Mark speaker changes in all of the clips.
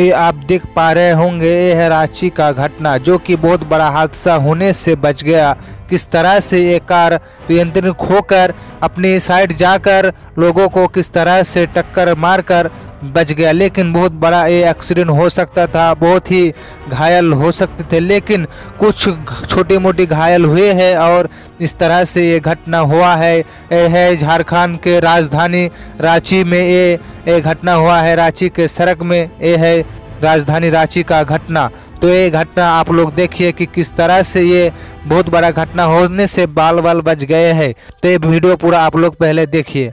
Speaker 1: ये आप देख पा रहे होंगे ये है रांची का घटना, जो कि बहुत बड़ा हादसा होने से बच गया। किस तरह से ये कार नियंत्रण खोकर अपनी साइड जाकर, लोगों को किस तरह से टक्कर मारकर बच गया। लेकिन बहुत बड़ा ये एक्सीडेंट हो सकता था, बहुत ही घायल हो सकते थे, लेकिन कुछ छोटी मोटी घायल हुए हैं और इस तरह से ये घटना हुआ है। ये है झारखंड के राजधानी रांची में ये ये घटना हुआ है। रांची के सड़क में ये है राजधानी रांची का घटना। तो ये घटना आप लोग देखिए कि किस तरह से ये बहुत बड़ा घटना होने से बाल बाल बच गए हैं। तो ये वीडियो पूरा आप लोग पहले देखिए।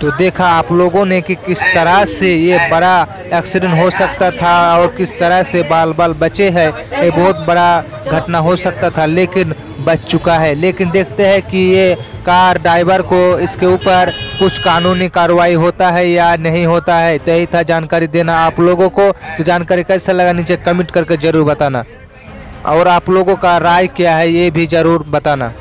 Speaker 1: तो देखा आप लोगों ने कि किस तरह से ये बड़ा एक्सीडेंट हो सकता था और किस तरह से बाल बाल बचे हैं। ये बहुत बड़ा घटना हो सकता था, लेकिन बच चुका है। लेकिन देखते हैं कि ये कार ड्राइवर को इसके ऊपर कुछ कानूनी कार्रवाई होता है या नहीं होता है तो यही था जानकारी देना आप लोगों को। तो जानकारी कैसा लगा नीचे कमेंट करके ज़रूर बताना। और आप लोगों का राय क्या है, ये भी ज़रूर बताना।